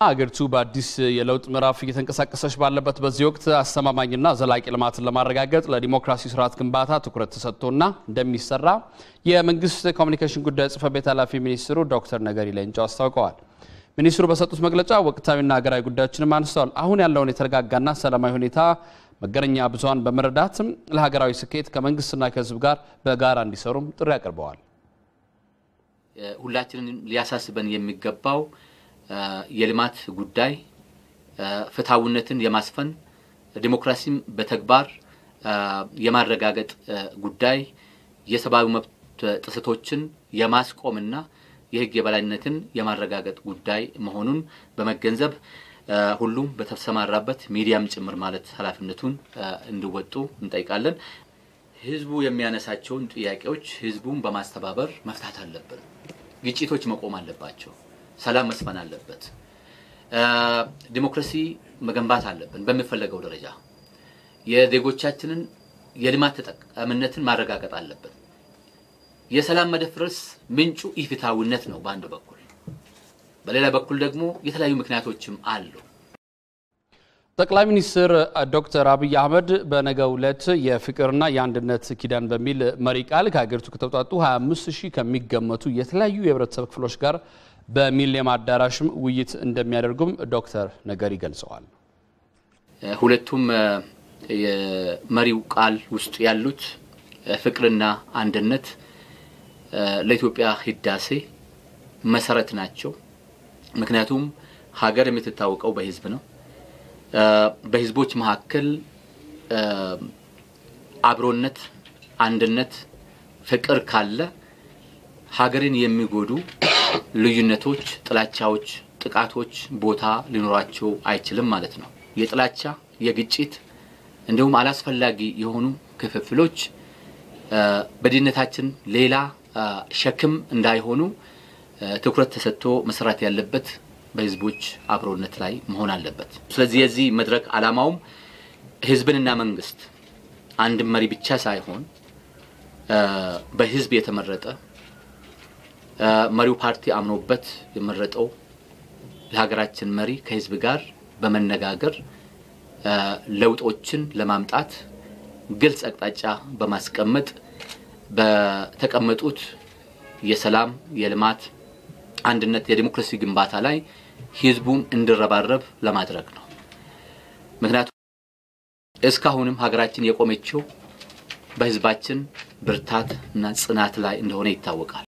አገሪቱ በአዲስ የለውጥ ምዕራፍ እየተንቀሳቀሰች ባለበት በዚህ ወቅት አስተማማኝና ዘላቂ ልማትን ለማረጋገጥ ለዲሞክራሲ ስርዓት ግንባታ ትኩረት ተሰጥቶ እንደሚሰራ የመንግስት ኮሚኒኬሽን ጉዳይ ጽሕፈት ቤት ኃላፊ ሚኒስትሩ ዶክተር ነገሪ ሌንጮ አስታውቀዋል። ሚኒስትሩ በሰጡት መግለጫ ወቅታዊና ሀገራዊ ጉዳዮችንም አንስተዋል። አሁን ያለውን የተረጋጋና ሰላማዊ ሁኔታ መገናኛ ብዙኃን በመረዳት ለሀገራዊ ስኬት ከመንግስትና ከህዝብ ጋር በጋራ እንዲሰሩም ጥሪ አቅርበዋል። ሁላችንን ሊያሳስበን የሚገባው የልማት ጉዳይ ፍትሐዊነትን የማስፈን ዲሞክራሲም በተግባር የማረጋገጥ ጉዳይ የሰብአዊ መብት ጥሰቶችን የማስቆምና የህግ የበላይነትን የማረጋገጥ ጉዳይ መሆኑን በመገንዘብ ሁሉም በተሰማራበት ሚዲያም ጭምር ማለት ኃላፊነቱን እንዲወጡ እንጠይቃለን። ህዝቡ የሚያነሳቸውን ጥያቄዎች ህዝቡን በማስተባበር መፍታት አለብን። ግጭቶች መቆም አለባቸው። ሰላም መስፈን አለበት። ዲሞክራሲ መገንባት አለብን በሚፈለገው ደረጃ። የዜጎቻችንን የልማት ተጠቃሚነትን ማረጋገጥ አለብን። የሰላም መደፍረስ ምንጩ ኢፍትሐዊነት ነው በአንድ በኩል፣ በሌላ በኩል ደግሞ የተለያዩ ምክንያቶችም አሉ። ጠቅላይ ሚኒስትር ዶክተር አብይ አህመድ በነገው ዕለት የፍቅርና የአንድነት ኪዳን በሚል መሪ ቃል ከሀገሪቱ ከተውጣጡ 25 ሺህ ከሚገመቱ የተለያዩ የህብረተሰብ ክፍሎች ጋር በሚሊኒየም አዳራሽም ውይይት እንደሚያደርጉም ዶክተር ነገሪ ገልጸዋል። ሁለቱም የመሪው ቃል ውስጥ ያሉት ፍቅርና አንድነት ለኢትዮጵያ ህዳሴ መሰረት ናቸው። ምክንያቱም ሀገር የምትታወቀው በህዝብ ነው። በህዝቦች መካከል አብሮነት፣ አንድነት፣ ፍቅር ካለ ሀገርን የሚጎዱ ልዩነቶች፣ ጥላቻዎች፣ ጥቃቶች ቦታ ሊኖራቸው አይችልም ማለት ነው። የጥላቻ የግጭት እንዲሁም አላስፈላጊ የሆኑ ክፍፍሎች በድህነታችን ሌላ ሸክም እንዳይሆኑ ትኩረት ተሰጥቶ መስራት ያለበት በህዝቦች አብሮነት ላይ መሆን አለበት። ስለዚህ የዚህ መድረክ ዓላማውም ህዝብንና መንግስት አንድም መሪ ብቻ ሳይሆን በህዝብ የተመረጠ መሪው ፓርቲ አምኖበት የመረጠው ለሀገራችን መሪ ከህዝብ ጋር በመነጋገር ለውጦችን ለማምጣት ግልጽ አቅጣጫ በማስቀመጥ በተቀመጡት የሰላም፣ የልማት፣ አንድነት፣ የዲሞክራሲ ግንባታ ላይ ህዝቡም እንዲረባረብ ለማድረግ ነው። ምክንያቱም እስካሁንም ሀገራችን የቆመችው በህዝባችን ብርታት እና ጽናት ላይ እንደሆነ ይታወቃል።